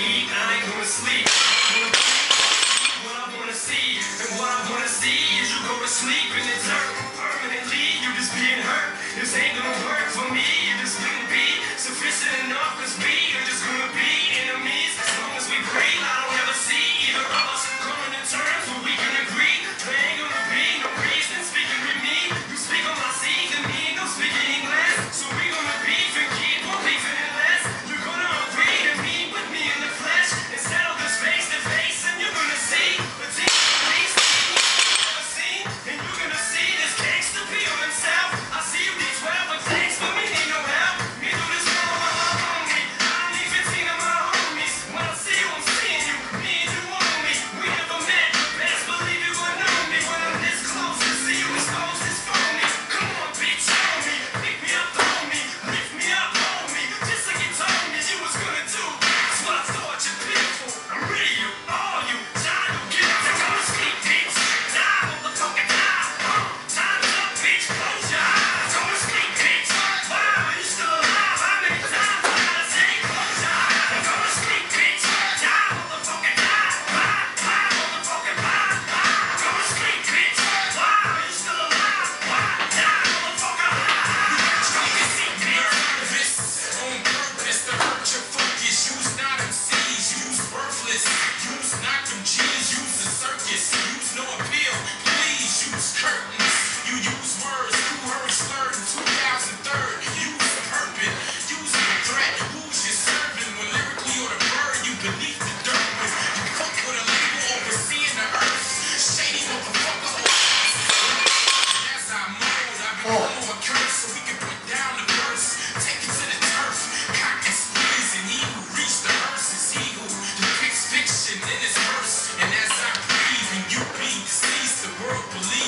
I ain't gonna sleep. What I wanna see, and what I wanna see is you go to sleep and it's hurt. Permanently, you just being hurt. This ain't gonna work for me, You just couldn't be sufficient Believe